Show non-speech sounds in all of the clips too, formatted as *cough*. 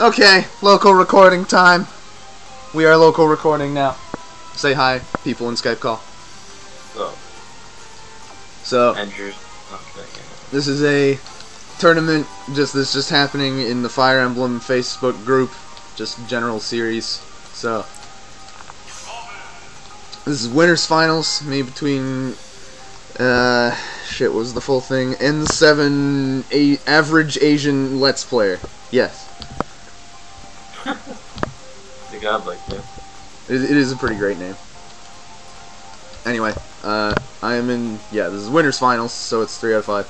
Okay, local recording time. We are local recording now. Say hi, people in Skype call. So, So, Andrew's not this is a tournament. Just this just happening in the Fire Emblem Facebook group. Just general series. So, this is winners finals. Me between. Uh, shit. Was the full thing? N7 a average Asian Let's Player. Yes, The godlike, yeah. it, it is a pretty great name. Anyway, uh, I am in. Yeah, this is winners finals, so it's three out of five.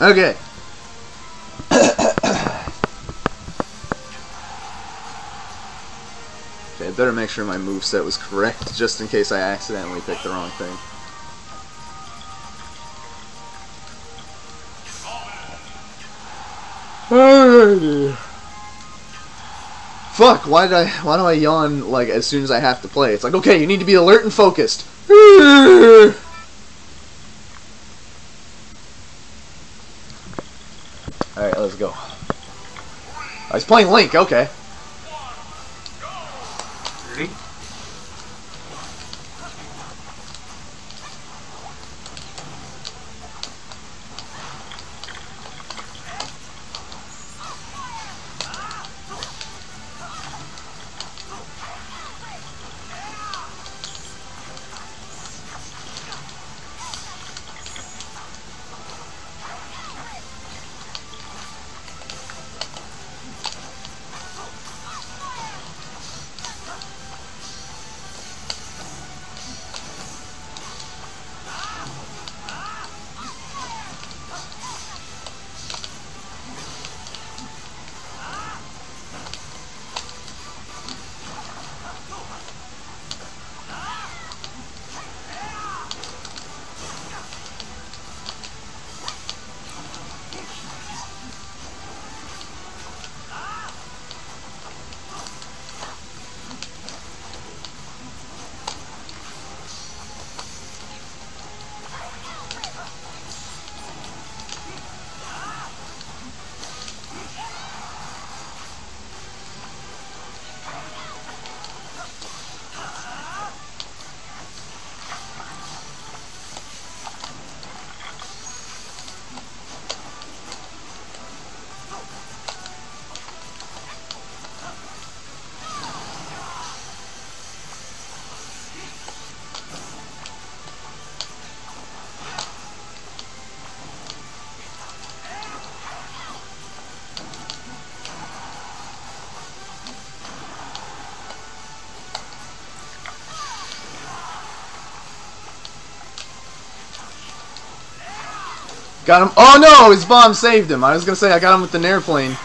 Okay. Better make sure my moveset was correct, *laughs* just in case I accidentally picked the wrong thing. Alrighty. Fuck, why did I why do I yawn like as soon as I have to play? It's like, okay, you need to be alert and focused. *sighs* Alright, let's go. Oh, he's playing Link, okay. Got him. Oh no, his bomb saved him. I was gonna say I got him with an airplane.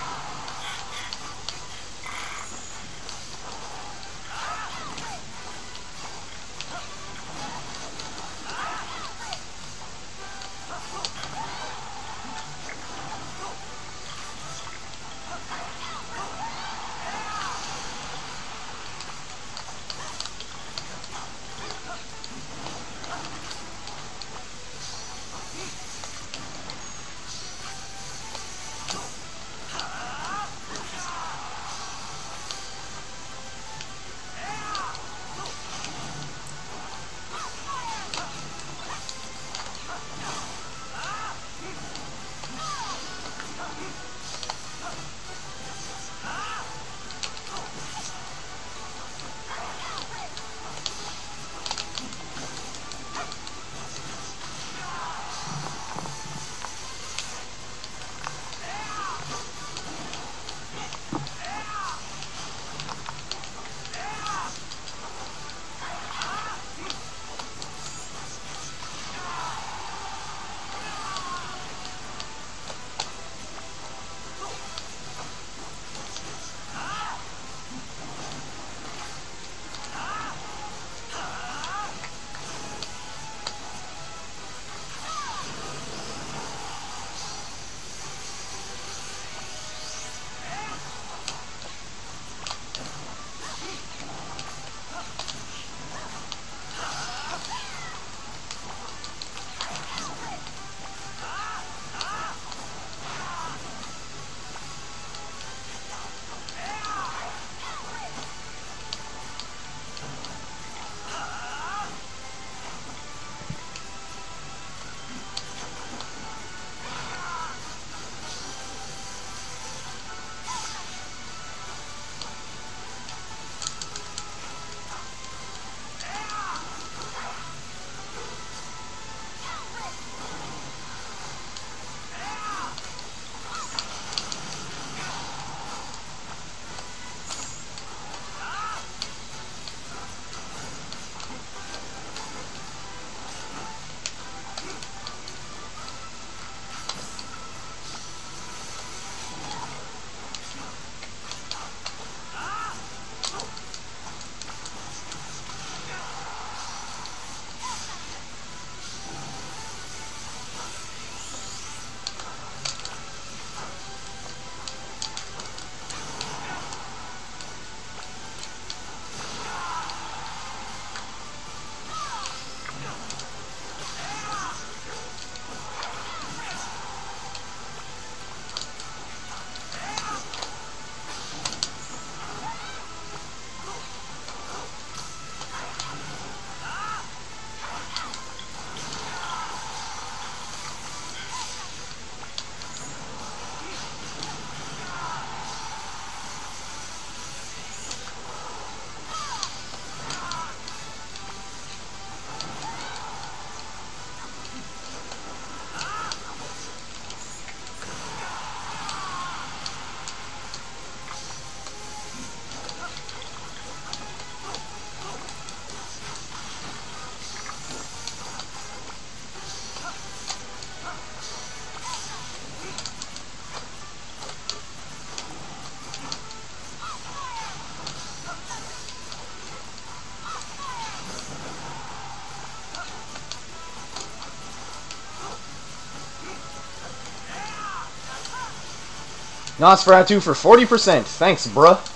Nosferatu for 40%. Thanks, bruh.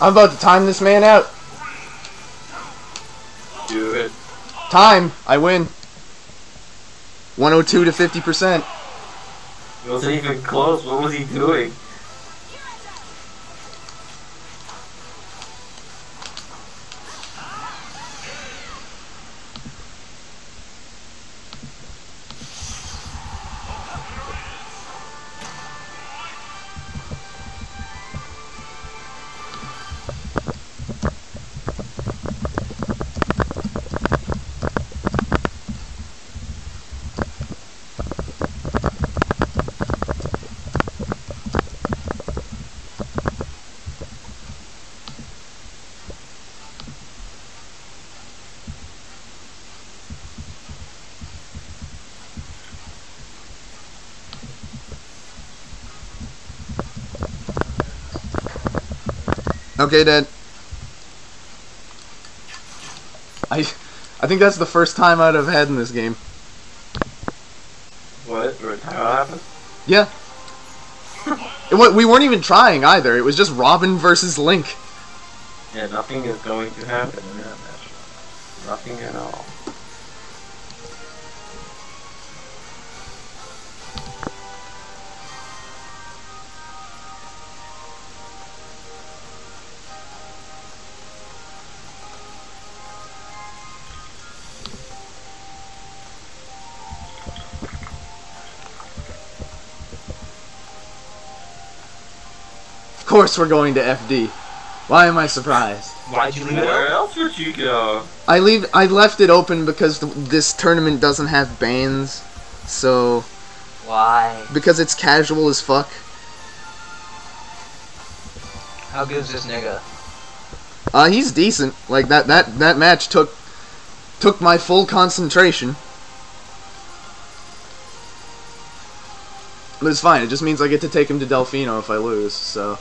I'm about to time this man out. Do it. Time. I win. 102 to 50%. It wasn't even close. What was he doing? Okay, Dad. I, I think that's the first time I'd have had in this game. What? What happened? Yeah. It, wa- we weren't even trying either. It was just Robin versus Link. Yeah, nothing is going to happen in that match. Nothing at all. Course we're going to FD. Why am I surprised? Why'd you leave it Where open? else would you go? I leave. I left it open because the, this tournament doesn't have bans, so Why? because it's casual as fuck. How good is this nigga? Uh, he's decent. Like that. That that match took took my full concentration. But it's fine. It just means I get to take him to Delfino if I lose. So.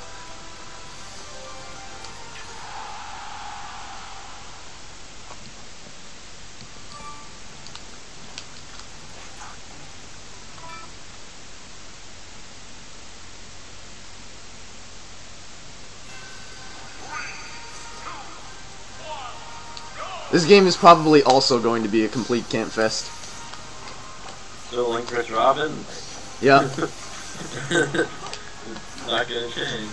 This game is probably also going to be a complete camp fest. Still Link vs. Robin? Yeah. *laughs* Not gonna change.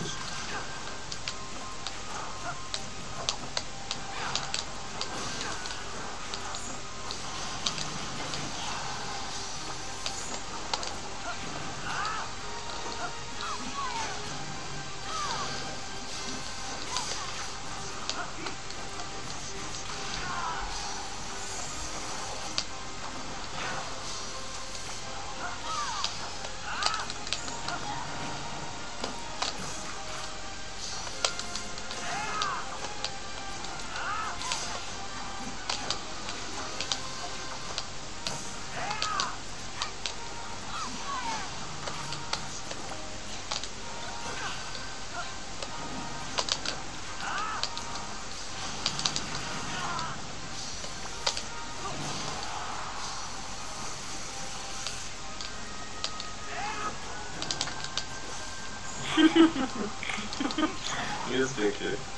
At this picture.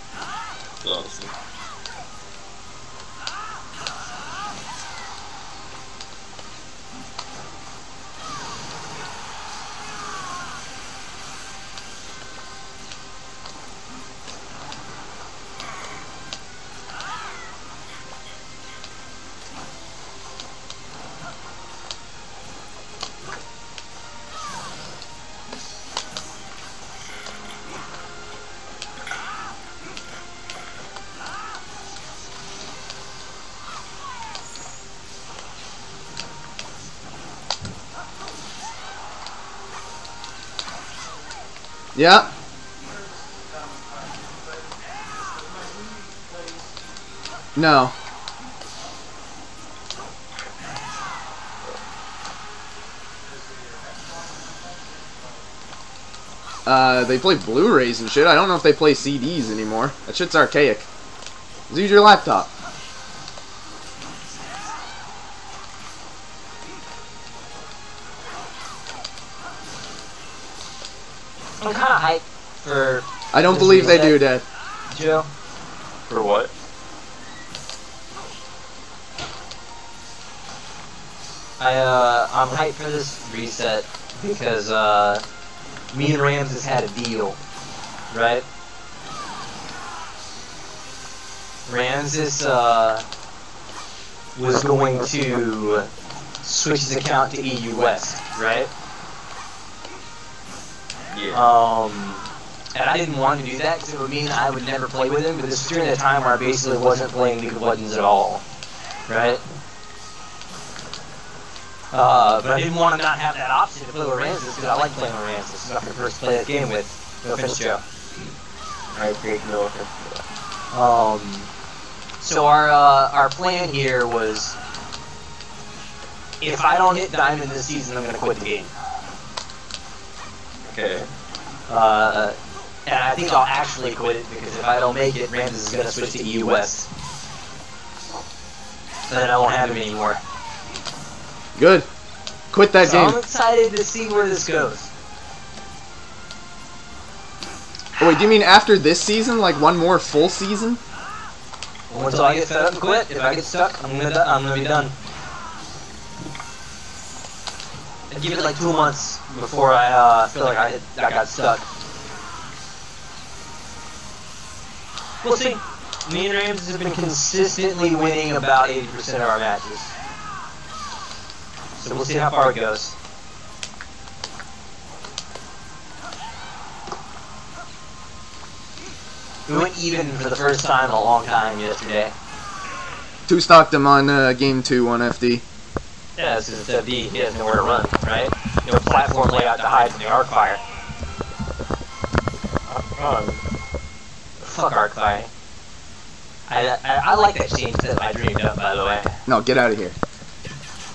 Yeah. No. Uh, they play Blu-rays and shit. I don't know if they play CDs anymore. That shit's archaic. Use your laptop. I don't believe they do, Dad. Joe. For what? I uh, I'm hyped for this reset because uh, me and Ramses had a deal, right? Ramses uh was going to switch his account to EU West, right? Yeah. Um, and I didn't want to do that because it would mean I would never play with him. But this was during a time where I basically wasn't playing League of Legends at all, right? Uh, but I didn't want to not have that option to play with Ramses because I like playing with Ramses. It's not my first play that game with. No offense, Joe. I take no offense. Um, so our uh, our plan here was, if I don't hit diamond this season, I'm gonna quit the game. Okay. Uh, and I think I'll actually quit it because if I don't make it, Ramses is gonna switch to EU West. And then I won't have him anymore. Good. Quit that so I'm excited to see where this goes. Oh, wait, do you mean after this season? Like one more full season? Once I get fed up and quit, if I get stuck, I'm gonna I'm gonna be done. And give it like two months before I uh, feel like I I got stuck. We'll see. Me and Rams have been consistently winning about 80% of our matches. So we'll see how far it goes. We went even for the first time in a long time yesterday. Two stocked him on uh, game two on FD. Yeah, this is the D. He has nowhere to run, right? No platform layout to hide from the arc fire. Run. Fuck Arcfire. I, I, I like that change that I dreamed up, by the way. No, get out of here.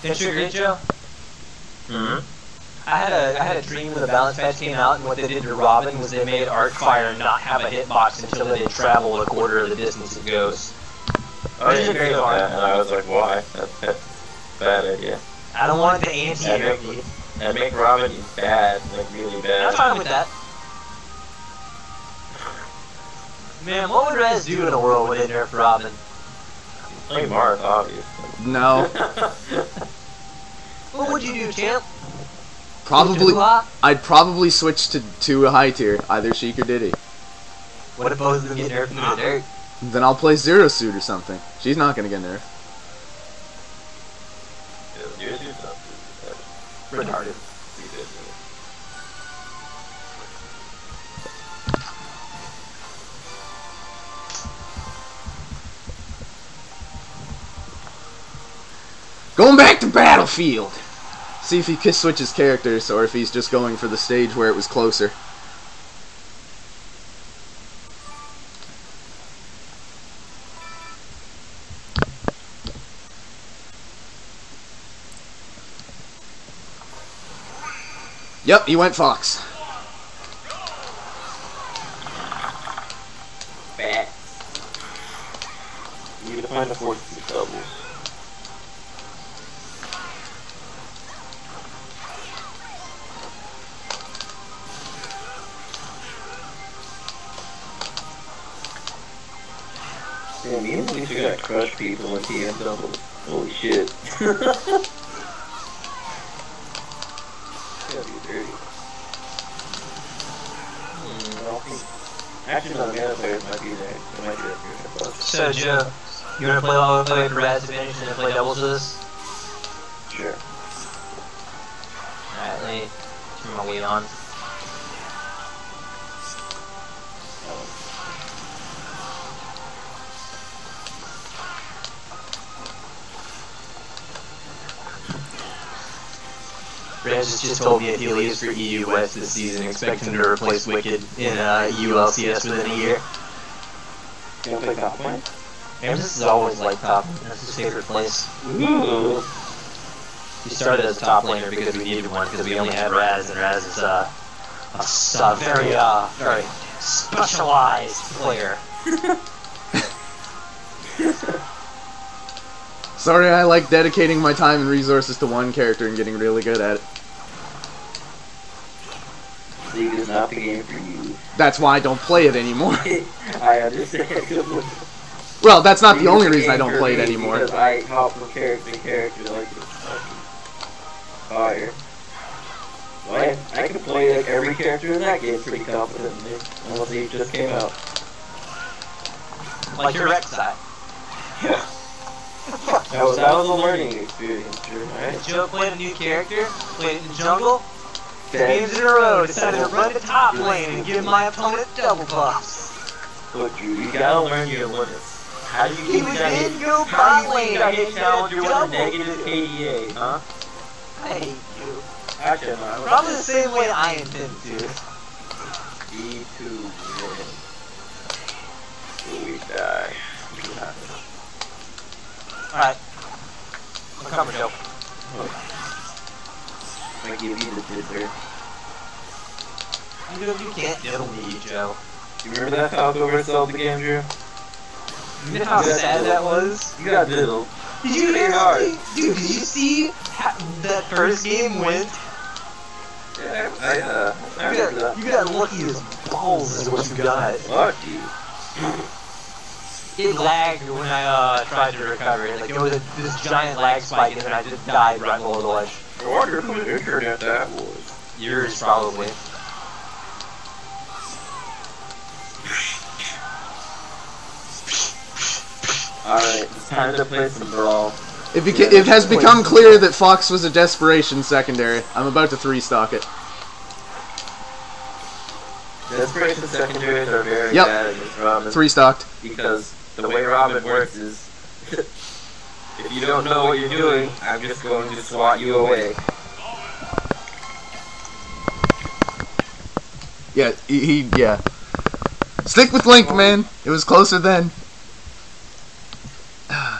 Didn't you agree, Joe? hmm I had a I had a dream when the balance patch came out, and what they did to Robin was they made arc fire not have a hitbox until it had traveled a quarter of the distance it goes. I This is didn't very think of hard. that, and I was like, why? That's, *laughs* that's a bad idea. I don't want it to anti Yeah, everybody. And make Robin bad, like really bad. I'm bad. fine with that. Man, what would Rez do in a world where they nerf Robin? Play Marth, obviously. No, *laughs* What would you do, champ? probably. I'd probably switch to to a high tier, either Sheik or Diddy. What if both of them get nerfed into the dirt? Then I'll play Zero Suit or something. She's not gonna get nerfed. Yeah, yours is not good. Retarded. Going back to Battlefield. See if he can switch his characters or if he's just going for the stage where it was closer. Yep, he went Fox. Me and Lisa gotta crush people in double. Holy shit. *laughs* gotta be dirty. Hmm, don't think. Actually, no, the other players might be there. They might be up here. So, Joe, you wanna play all the way for to finish and then play doubles with us? Sure. Alright, let me turn my weight on. Rez has just told me if he leaves for EU West this season, expect him to replace Wickd in uh, EU LCS within a year. You don't play top lane? Ramses is always like top. That's his favorite place. Ooh. He started as a top laner because we needed one because we only had Raz, and Raz is uh, a, s- a very, uh, very specialized player. *laughs* Sorry, I like dedicating my time and resources to one character and getting really good at it. Not the game for you. That's why I don't play it anymore. *laughs* I understand. well, that's not the League only reason I don't play it anymore. Because I hop from character to character like it's fucking fire. So I, I can play like every character in that game pretty competently, unless he just came out. Like your Rek'Sai. *laughs* Yeah. That was, that was a learning experience, sure, right? Joe played a new character, played it in jungle, two games in a row, decided to run the top lane and give my opponent double buffs. Look, Drew, you gotta learn your limits. How do you He keep was that in go How do bot you lane keep that against challenger with a double. negative KDA, huh? I hate you. Actually, no, I Probably the same way I intend to. E2 win. You the dipper. You, you can't diddle me, Joe. You remember that Falco versus Zelda game, Drew? You know how sad that was? You got diddled. Did you hear hard. Dude, did you see how that first game went? Yeah, I, uh, I You got, that. you got lucky as balls is what you got. Lucky. It lagged when I uh, tried to recover it. Like, it was a, this giant lag spike and then I just died right below the ledge. I wonder whose internet that was. Yours, probably. Alright, it's time to play some Brawl. It, beca- it has become clear that Fox was a desperation secondary. I'm about to three stock it. Desperation secondaries are very Yep. bad against Robin. Three stocked. because the way Robin works is if you don't know what you're doing, I'm just going to swat you away. Yeah, he, he yeah. Stick with Link, man. It was closer then. *sighs* *sighs*